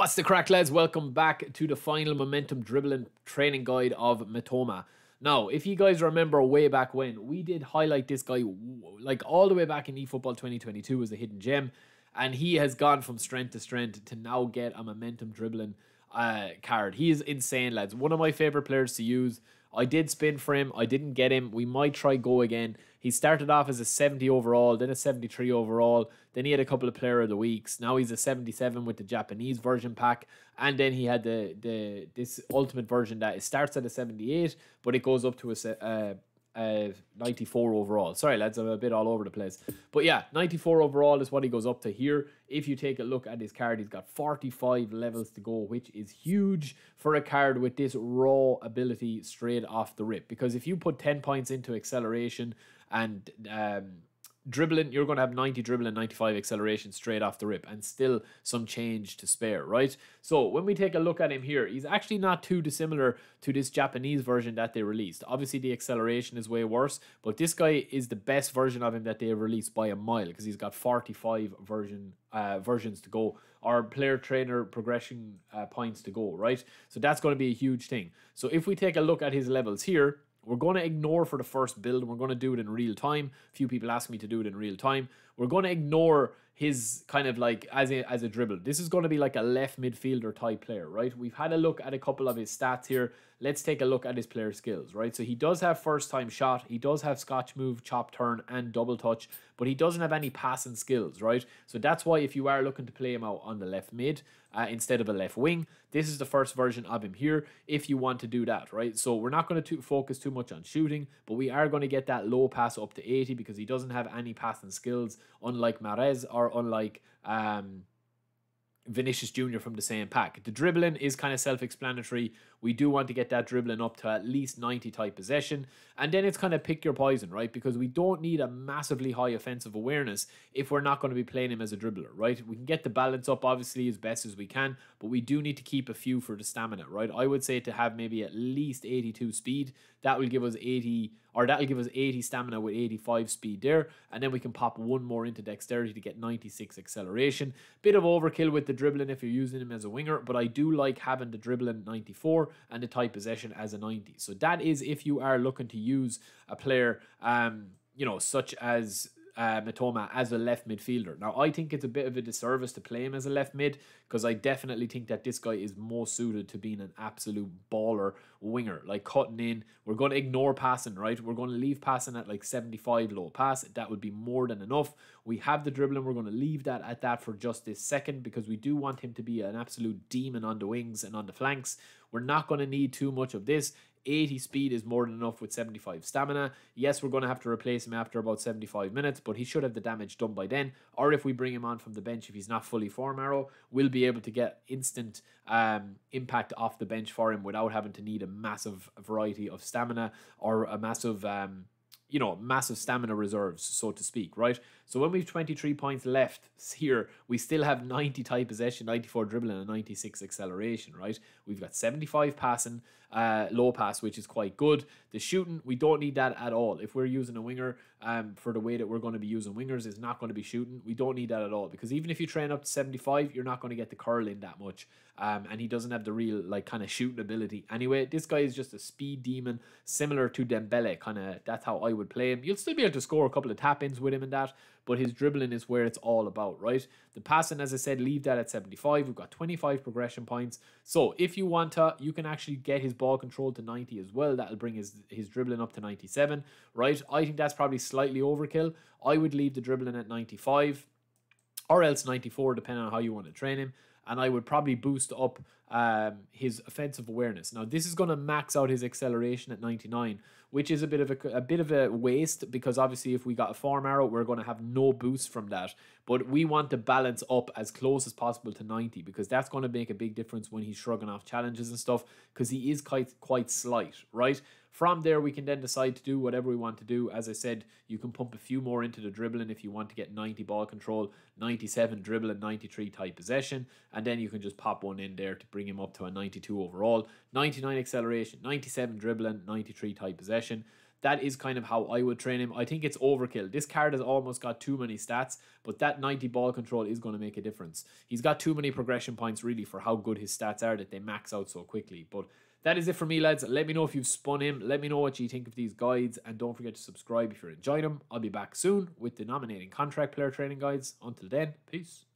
What's the crack, lads? Welcome back to the final momentum dribbling training guide of Mitoma. Now, if you guys remember way back when, we did highlight this guy like all the way back in eFootball 2022 as a hidden gem, and he has gone from strength to strength to now get a momentum dribbling uh, card. He is insane, lads. One of my favorite players to use. I did spin for him. I didn't get him. We might try go again. He started off as a 70 overall, then a 73 overall. Then he had a couple of player of the weeks. Now he's a 77 with the Japanese version pack. And then he had the the this ultimate version that it starts at a 78, but it goes up to a, uh, uh, 94 overall. Sorry, lads, I'm a bit all over the place. But yeah, 94 overall is what he goes up to here. If you take a look at his card, he's got 45 levels to go, which is huge for a card with this raw ability straight off the rip. Because if you put 10 points into acceleration and um, dribbling, you're going to have 90 dribbling, 95 acceleration straight off the rip, and still some change to spare, right? So when we take a look at him here, he's actually not too dissimilar to this Japanese version that they released. Obviously, the acceleration is way worse, but this guy is the best version of him that they have released by a mile because he's got 45 version uh, versions to go or player trainer progression uh, points to go, right? So that's going to be a huge thing. So if we take a look at his levels here, we're going to ignore for the first build. We're going to do it in real time. A few people ask me to do it in real time. We're going to ignore his kind of like as a as a dribble. This is going to be like a left midfielder type player, right? We've had a look at a couple of his stats here. Let's take a look at his player skills, right? So he does have first time shot, he does have scotch move, chop turn, and double touch, but he doesn't have any passing skills, right? So that's why if you are looking to play him out on the left mid uh, instead of a left wing, this is the first version of him here. If you want to do that, right? So we're not going to focus too much on shooting, but we are going to get that low pass up to 80 because he doesn't have any passing skills, unlike Mahrez or unlike um, Vinicius Jr. from the same pack. The dribbling is kind of self explanatory. We do want to get that dribbling up to at least 90 tight possession. And then it's kind of pick your poison, right? Because we don't need a massively high offensive awareness if we're not going to be playing him as a dribbler, right? We can get the balance up obviously as best as we can, but we do need to keep a few for the stamina, right? I would say to have maybe at least 82 speed. That will give us 80 or that'll give us 80 stamina with 85 speed there and then we can pop one more into dexterity to get 96 acceleration bit of overkill with the dribbling if you're using him as a winger but I do like having the dribbling 94 and the tight possession as a 90 so that is if you are looking to use a player um you know such as uh, Mitoma as a left midfielder. Now, I think it's a bit of a disservice to play him as a left mid because I definitely think that this guy is more suited to being an absolute baller winger, like cutting in. We're going to ignore passing, right? We're going to leave passing at like 75 low pass. That would be more than enough. We have the dribbling. We're going to leave that at that for just this second because we do want him to be an absolute demon on the wings and on the flanks. We're not going to need too much of this. 80 speed is more than enough with 75 stamina. Yes, we're going to have to replace him after about 75 minutes, but he should have the damage done by then. Or if we bring him on from the bench, if he's not fully form arrow, we'll be able to get instant um, impact off the bench for him without having to need a massive variety of stamina or a massive. Um, you know, massive stamina reserves, so to speak, right? So when we've 23 points left here, we still have 90 tight possession, 94 dribbling, and 96 acceleration, right? We've got 75 passing, uh, low pass, which is quite good. The shooting, we don't need that at all. If we're using a winger um, for the way that we're going to be using wingers, is not going to be shooting. We don't need that at all because even if you train up to 75, you're not going to get the curl in that much. Um, and he doesn't have the real like kind of shooting ability. Anyway, this guy is just a speed demon, similar to Dembele. Kind of that's how I play him. You'll still be able to score a couple of tap ins with him and that, but his dribbling is where it's all about, right? The passing, as I said, leave that at 75. We've got 25 progression points. So if you want to, you can actually get his ball control to 90 as well. That'll bring his, his dribbling up to 97, right? I think that's probably slightly overkill. I would leave the dribbling at 95 or else 94, depending on how you want to train him and I would probably boost up um, his offensive awareness. Now this is going to max out his acceleration at 99, which is a bit of a, a bit of a waste because obviously if we got a form arrow, we're going to have no boost from that. But we want to balance up as close as possible to 90 because that's going to make a big difference when he's shrugging off challenges and stuff because he is quite quite slight, right? From there, we can then decide to do whatever we want to do. As I said, you can pump a few more into the dribbling if you want to get 90 ball control, 97 dribble, and 93 tight possession. And then you can just pop one in there to bring him up to a 92 overall, 99 acceleration, 97 dribbling, 93 tight possession. that is kind of how I would train him. I think it's overkill. This card has almost got too many stats, but that 90 ball control is going to make a difference. He's got too many progression points really for how good his stats are that they max out so quickly. But that is it for me, lads. Let me know if you've spun him. Let me know what you think of these guides. And don't forget to subscribe if you're enjoying them. I'll be back soon with the nominating contract player training guides. Until then, peace.